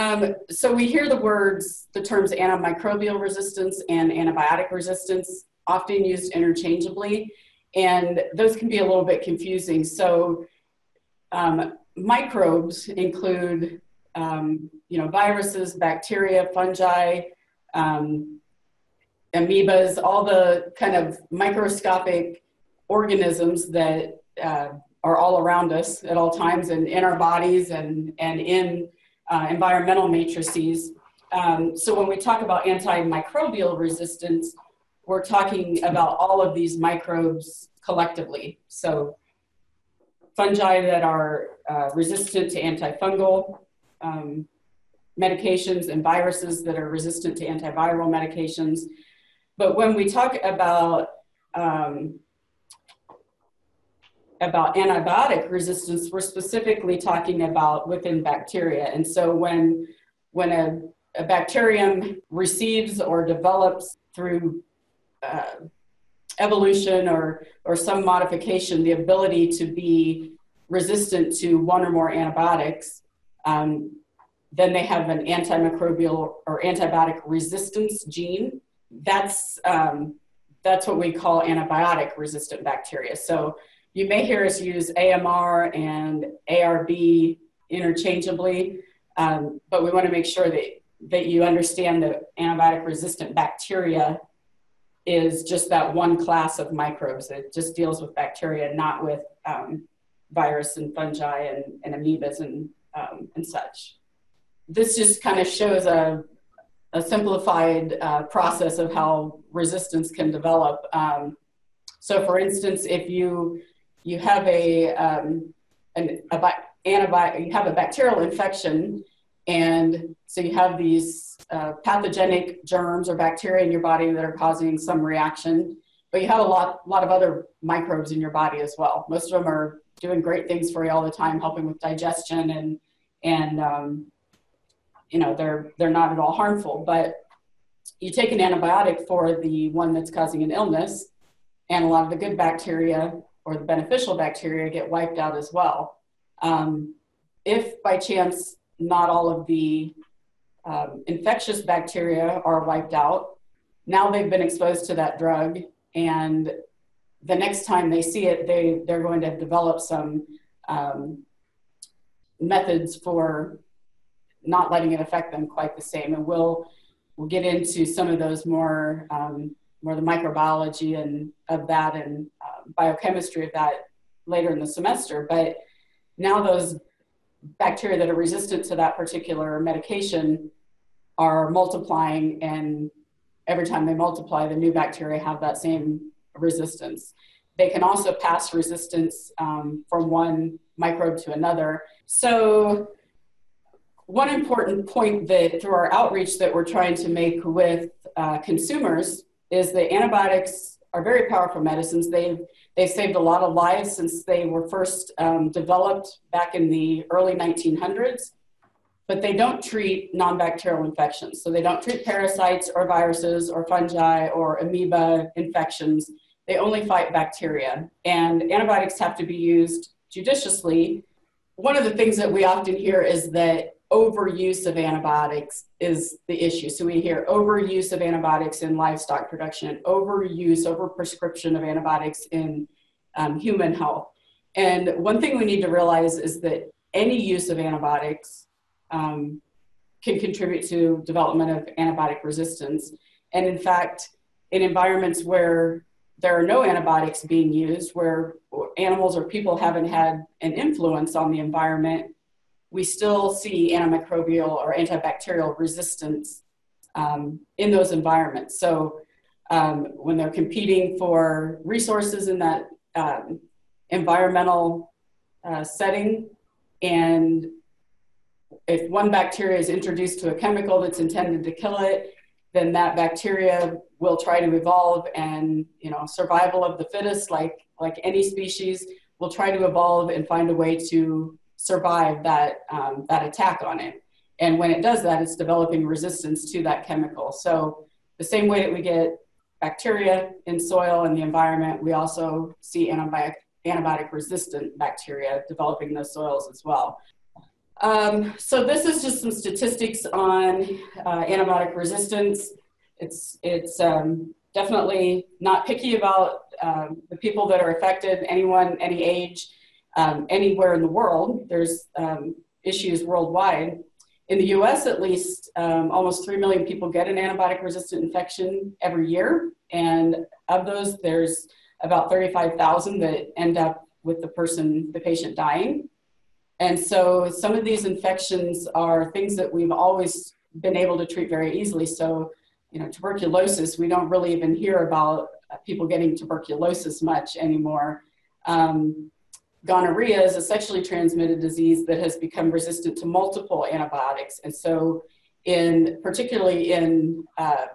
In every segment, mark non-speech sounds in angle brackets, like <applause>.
Um, so we hear the words, the terms antimicrobial resistance and antibiotic resistance often used interchangeably, and those can be a little bit confusing. So um, microbes include, um, you know, viruses, bacteria, fungi, um, amoebas, all the kind of microscopic organisms that uh, are all around us at all times and in our bodies and, and in uh, environmental matrices. Um, so when we talk about antimicrobial resistance, we're talking about all of these microbes collectively. So fungi that are uh, resistant to antifungal um, medications and viruses that are resistant to antiviral medications. But when we talk about um, about antibiotic resistance, we're specifically talking about within bacteria. And so when when a, a bacterium receives or develops through uh, evolution or, or some modification the ability to be resistant to one or more antibiotics, um, then they have an antimicrobial or antibiotic resistance gene. That's, um, that's what we call antibiotic resistant bacteria. So you may hear us use AMR and ARB interchangeably, um, but we want to make sure that, that you understand that antibiotic resistant bacteria is just that one class of microbes. It just deals with bacteria, not with um, virus and fungi and, and amoebas and, um, and such. This just kind of shows a, a simplified uh, process of how resistance can develop. Um, so for instance, if you, you have a, um, an a, antibiotic, you have a bacterial infection and so you have these uh, pathogenic germs or bacteria in your body that are causing some reaction, but you have a lot, lot of other microbes in your body as well. Most of them are doing great things for you all the time, helping with digestion and, and um, you know, they're, they're not at all harmful. But you take an antibiotic for the one that's causing an illness, and a lot of the good bacteria or the beneficial bacteria get wiped out as well. Um, if by chance not all of the um, infectious bacteria are wiped out. Now they've been exposed to that drug, and the next time they see it, they, they're going to develop some um, methods for not letting it affect them quite the same. And we'll, we'll get into some of those more, um, more the microbiology and of that and uh, biochemistry of that later in the semester. But now those bacteria that are resistant to that particular medication are multiplying and every time they multiply the new bacteria have that same resistance they can also pass resistance um, from one microbe to another so one important point that through our outreach that we're trying to make with uh, consumers is that antibiotics are very powerful medicines they've They've saved a lot of lives since they were first um, developed back in the early 1900s, but they don't treat non-bacterial infections. So they don't treat parasites or viruses or fungi or amoeba infections. They only fight bacteria. And antibiotics have to be used judiciously. One of the things that we often hear is that overuse of antibiotics is the issue. So we hear overuse of antibiotics in livestock production, overuse, overprescription of antibiotics in um, human health. And one thing we need to realize is that any use of antibiotics um, can contribute to development of antibiotic resistance. And in fact, in environments where there are no antibiotics being used, where animals or people haven't had an influence on the environment, we still see antimicrobial or antibacterial resistance um, in those environments. So um, when they're competing for resources in that um, environmental uh, setting, and if one bacteria is introduced to a chemical that's intended to kill it, then that bacteria will try to evolve and you know survival of the fittest like like any species will try to evolve and find a way to survive that, um, that attack on it. And when it does that, it's developing resistance to that chemical. So the same way that we get bacteria in soil and the environment, we also see antibiotic, antibiotic resistant bacteria developing those soils as well. Um, so this is just some statistics on uh, antibiotic resistance. It's, it's um, definitely not picky about um, the people that are affected, anyone, any age, um, anywhere in the world. There's um, issues worldwide. In the US, at least, um, almost 3 million people get an antibiotic resistant infection every year. And of those, there's about 35,000 that end up with the person, the patient dying. And so some of these infections are things that we've always been able to treat very easily. So, you know, tuberculosis, we don't really even hear about people getting tuberculosis much anymore. Um, gonorrhea is a sexually transmitted disease that has become resistant to multiple antibiotics. And so, in particularly in, uh,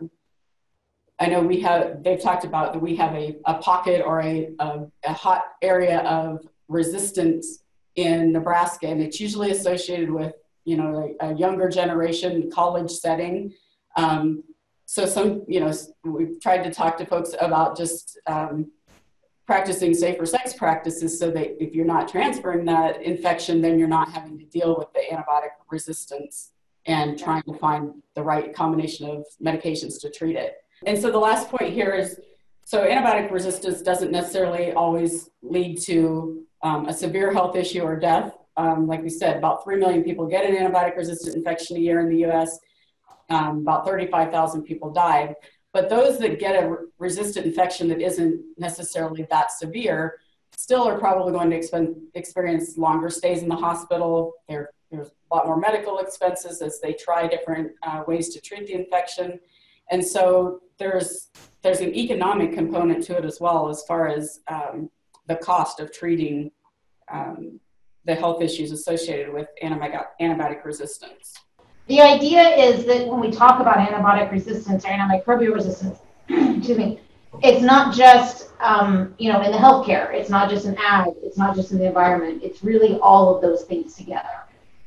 I know we have, they've talked about that we have a, a pocket or a, a, a hot area of resistance in Nebraska, and it's usually associated with you know a, a younger generation college setting. Um, so some you know we've tried to talk to folks about just um, practicing safer sex practices so that if you're not transferring that infection, then you're not having to deal with the antibiotic resistance and trying to find the right combination of medications to treat it. And so the last point here is so antibiotic resistance doesn't necessarily always lead to um, a severe health issue or death. Um, like we said, about 3 million people get an antibiotic resistant infection a year in the US. Um, about 35,000 people die. But those that get a resistant infection that isn't necessarily that severe still are probably going to experience longer stays in the hospital. There, there's a lot more medical expenses as they try different uh, ways to treat the infection. And so there's, there's an economic component to it as well as far as um, the cost of treating um, the health issues associated with antibiotic resistance. The idea is that when we talk about antibiotic resistance or antimicrobial resistance, <clears throat> excuse me, it's not just um, you know in the healthcare. It's not just in ag. It's not just in the environment. It's really all of those things together.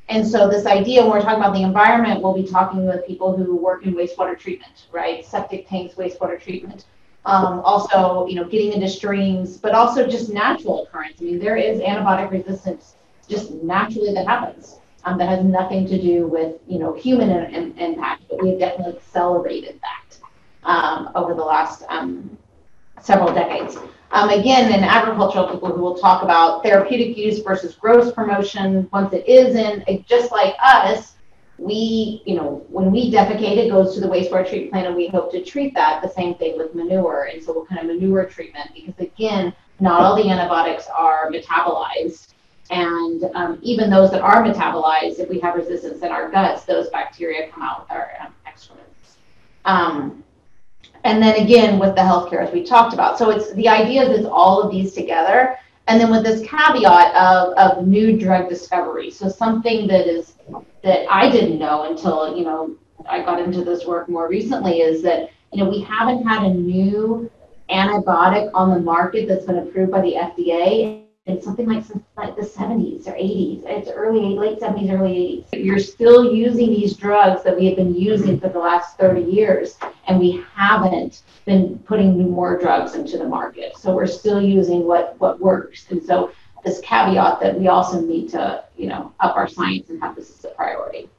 And so this idea, when we're talking about the environment, we'll be talking with people who work in wastewater treatment, right? Septic tanks, wastewater treatment. Um, also, you know, getting into streams, but also just natural occurrence. I mean, there is antibiotic resistance just naturally that happens. Um, that has nothing to do with, you know, human in, in, impact, but we've definitely accelerated that um, over the last um, several decades. Um, again, in agricultural people who will talk about therapeutic use versus growth promotion, once it is in, just like us, we, you know, when we defecate, it goes to the wastewater treatment plant and we hope to treat that the same thing with manure. And so what kind of manure treatment? Because again, not all the antibiotics are metabolized. And um, even those that are metabolized, if we have resistance in our guts, those bacteria come out with our um, excrements. Um, and then again, with the healthcare, as we talked about. So it's the idea is all of these together. And then with this caveat of, of new drug discovery. So something that is that I didn't know until, you know, I got into this work more recently is that, you know, we haven't had a new antibiotic on the market that's been approved by the FDA something like like the 70s or 80s. It's early, late 70s, early 80s. You're still using these drugs that we have been using for the last 30 years, and we haven't been putting new more drugs into the market. So we're still using what what works. And so this caveat that we also need to, you know, up our science and have this as a priority.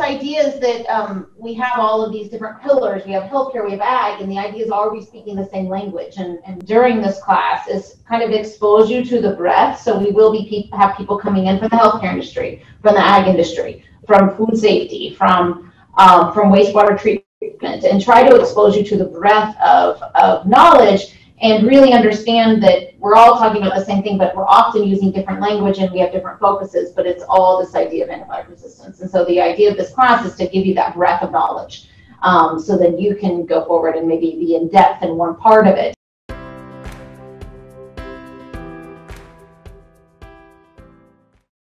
Idea is that um, we have all of these different pillars. We have healthcare, we have ag, and the idea is are we speaking the same language? And, and during this class is kind of expose you to the breadth. So we will be pe- have people coming in from the healthcare industry, from the ag industry, from food safety, from um, from wastewater treatment, and try to expose you to the breadth of, of knowledge and really understand that we're all talking about the same thing, but we're often using different language and we have different focuses, but it's all this idea of antibiotic resistance. And so the idea of this class is to give you that breadth of knowledge um, so that you can go forward and maybe be in depth in one part of it